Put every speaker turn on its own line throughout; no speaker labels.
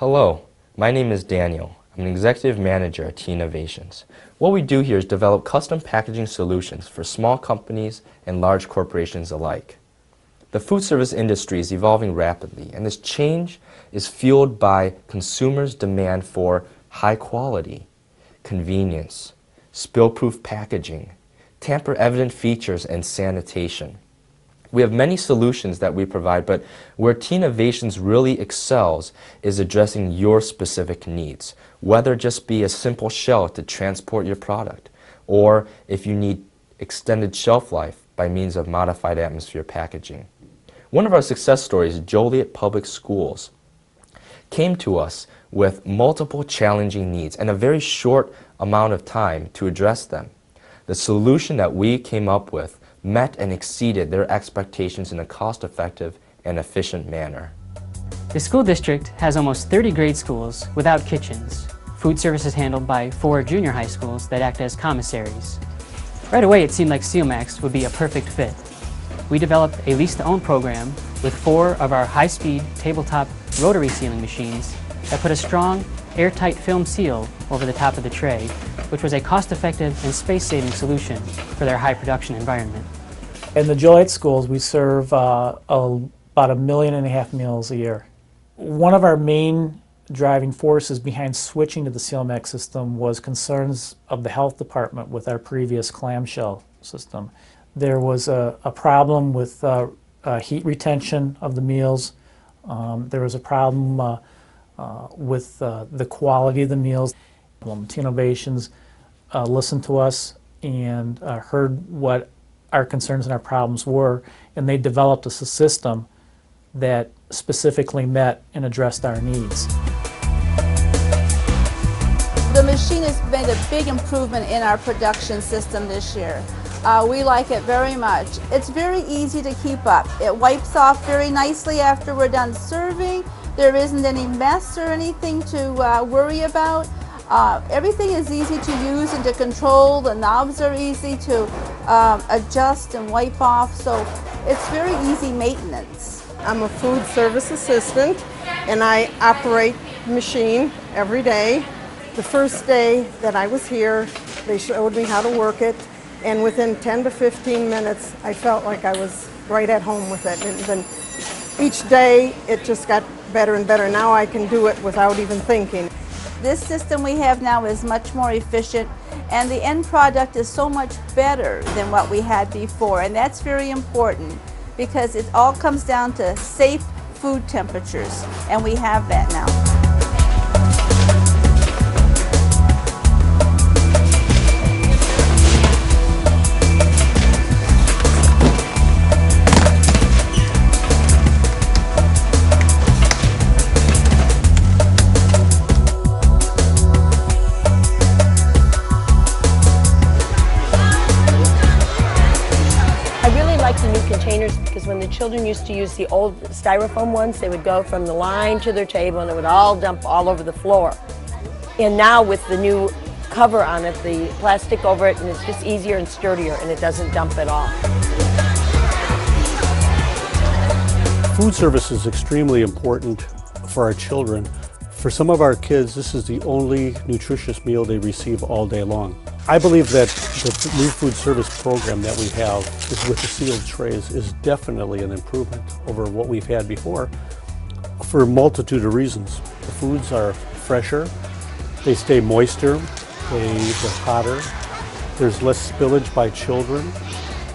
Hello, my name is Daniel. I'm an executive manager at T Innovations. What we do here is develop custom packaging solutions for small companies and large corporations alike. The food service industry is evolving rapidly, and this change is fueled by consumers' demand for high quality, convenience, spill-proof packaging, tamper-evident features, and sanitation. We have many solutions that we provide, but where T Innovations really excels is addressing your specific needs, whether just be a simple shell to transport your product, or if you need extended shelf life by means of modified atmosphere packaging. One of our success stories, Joliet Public Schools, came to us with multiple challenging needs and a very short amount of time to address them. The solution that we came up with met and exceeded their expectations in a cost-effective and efficient manner.
The school district has almost 30 grade schools without kitchens. Food service is handled by four junior high schools that act as commissaries. Right away it seemed like Sealmax would be a perfect fit. We developed a lease-to-own program with four of our high-speed tabletop rotary sealing machines that put a strong, airtight film seal over the top of the tray which was a cost-effective and space-saving solution for their high production environment.
In the Joliet schools, we serve uh, a, about a million and a half meals a year. One of our main driving forces behind switching to the Sealmax system was concerns of the health department with our previous clamshell system. There was a, a problem with uh, uh, heat retention of the meals. Um, there was a problem uh, with uh, the quality of the meals. T Innovations uh, listened to us and uh, heard what our concerns and our problems were, and they developed a system that specifically met and addressed our needs.
The machine has made a big improvement in our production system this year. Uh, we like it very much. It's very easy to keep up. It wipes off very nicely after we're done serving. There isn't any mess or anything to uh, worry about. Uh, everything is easy to use and to control. The knobs are easy to um, adjust and wipe off, so it's very easy maintenance.
I'm a food service assistant and I operate the machine every day. The first day that I was here, they showed me how to work it, and within 10 to 15 minutes, I felt like I was right at home with it. And then each day, it just got better and better. Now I can do it without even thinking.
This system we have now is much more efficient and the end product is so much better than what we had before and that's very important because it all comes down to safe food temperatures and we have that now.
Containers because when the children used to use the old styrofoam ones, they would go from the line to their table and it would all dump all over the floor. And now with the new cover on it, the plastic over it, and it's just easier and sturdier and it doesn't dump at all.
Food service is extremely important for our children. For some of our kids, this is the only nutritious meal they receive all day long. I believe that the new food service program that we have with the sealed trays is definitely an improvement over what we've had before for a multitude of reasons. The foods are fresher, they stay moister, they, they're hotter, there's less spillage by children.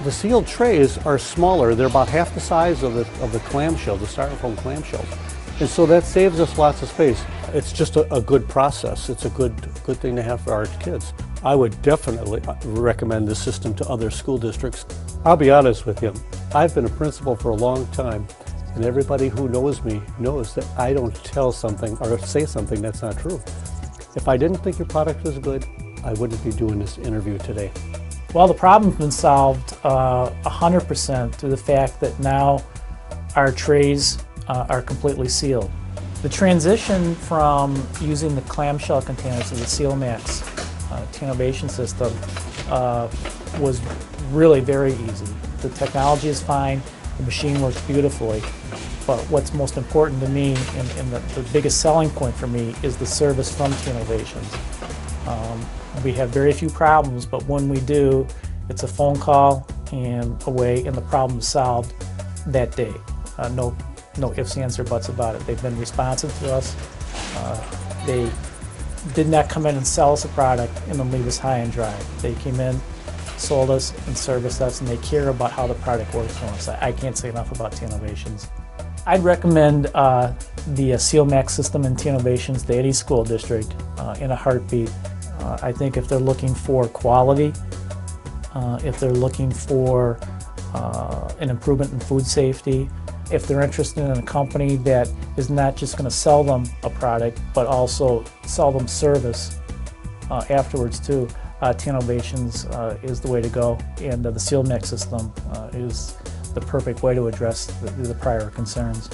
The sealed trays are smaller, they're about half the size of the, of the clamshell, the styrofoam clamshells. And so that saves us lots of space. It's just a, a good process. It's a good, good thing to have for our kids. I would definitely recommend this system to other school districts. I'll be honest with you, I've been a principal for a long time and everybody who knows me knows that I don't tell something or say something that's not true. If I didn't think your product was good, I wouldn't be doing this interview today.
Well, the problem's been solved 100% uh, through the fact that now our trays uh, are completely sealed. The transition from using the clamshell containers to the Sealmax uh, system uh, was really very easy. The technology is fine, the machine works beautifully, But what's most important to me and, and the, the biggest selling point for me is the service from T Um, we have very few problems, but when we do, it's a phone call and away, and the problem's solved that day. Uh, no, no ifs, ands, or buts about it. They've been responsive to us. Uh, they did not come in and sell us a product and then leave us high and dry. They came in, sold us, and serviced us, and they care about how the product works for us. I can't say enough about T Innovations. I'd recommend uh, the uh, system in T Innovations to any school district uh, in a heartbeat. Uh, I think if they're looking for quality, uh, if they're looking for uh, an improvement in food safety, if they're interested in a company that is not just going to sell them a product, but also sell them service uh, afterwards too, uh, T Innovations uh, is the way to go, and uh, the Sealmax system uh, is the perfect way to address the, the prior concerns.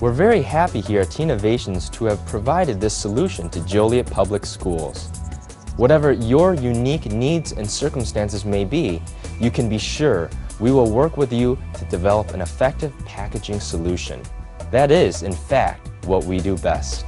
We're very happy here at T to have provided this solution to Joliet Public Schools. Whatever your unique needs and circumstances may be, you can be sure we will work with you to develop an effective packaging solution. That is, in fact, what we do best.